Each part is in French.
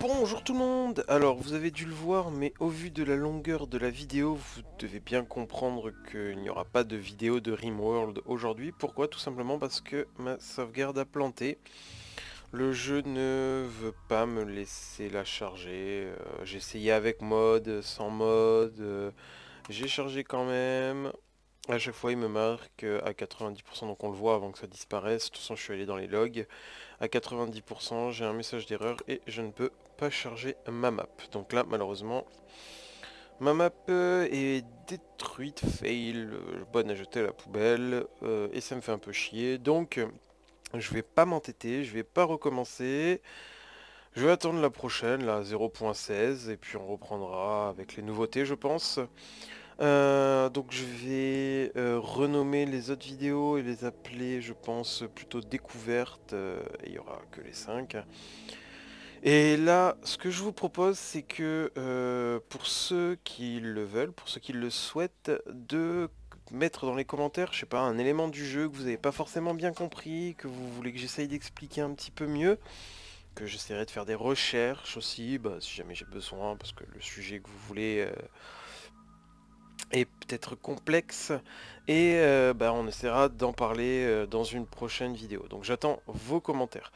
Bonjour tout le monde Alors vous avez dû le voir mais au vu de la longueur de la vidéo vous devez bien comprendre qu'il n'y aura pas de vidéo de Rimworld aujourd'hui. Pourquoi? Tout simplement parce que ma sauvegarde a planté. Le jeu ne veut pas me laisser la charger. Euh, j'ai essayé avec mode, sans mode. Euh, j'ai chargé quand même. À chaque fois il me marque à 90%, donc on le voit avant que ça disparaisse. De toute façon je suis allé dans les logs. À 90% j'ai un message d'erreur et je ne peux pas charger ma map. Donc là malheureusement ma map euh, est détruite, fail, bonne à jeter à la poubelle. Euh, et ça me fait un peu chier. Donc je vais pas m'entêter, je vais pas recommencer. Je vais attendre la prochaine, la 0.16, et puis on reprendra avec les nouveautés, je pense. Euh, donc je vais euh, renommer les autres vidéos et les appeler, je pense, plutôt découvertes. Euh, il n'y aura que les 5. Et là, ce que je vous propose, c'est que pour ceux qui le veulent, pour ceux qui le souhaitent, de mettre dans les commentaires, je sais pas, un élément du jeu que vous n'avez pas forcément bien compris, que vous voulez que j'essaye d'expliquer un petit peu mieux, que j'essaierai de faire des recherches aussi, bah, si jamais j'ai besoin, parce que le sujet que vous voulez est peut-être complexe et euh, bah, on essaiera d'en parler euh, dans une prochaine vidéo. Donc j'attends vos commentaires.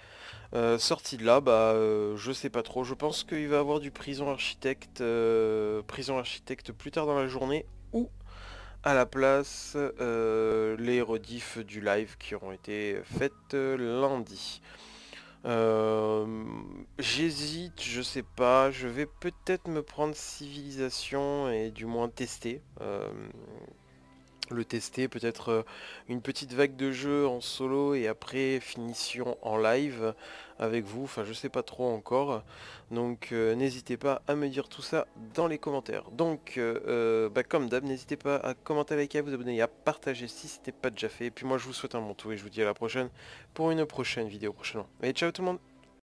Euh, sorti de là, bah, je sais pas trop. Je pense qu'il va y avoir du prison architecte, prison architecte plus tard dans la journée ou à la place les rediffs du live qui auront été faites lundi. Euh, j'hésite, je sais pas, je vais peut-être me prendre civilisation et du moins tester. Euh, le tester, peut-être euh, une petite vague de jeu en solo et après finition en live avec vous, enfin je sais pas trop encore. Donc n'hésitez pas à me dire tout ça dans les commentaires. Donc bah, comme d'hab, n'hésitez pas à commenter, liker, à vous abonner et à partager si ce n'est pas déjà fait. Et puis moi je vous souhaite un bon tour et je vous dis à la prochaine pour une prochaine vidéo prochainement. Allez ciao tout le monde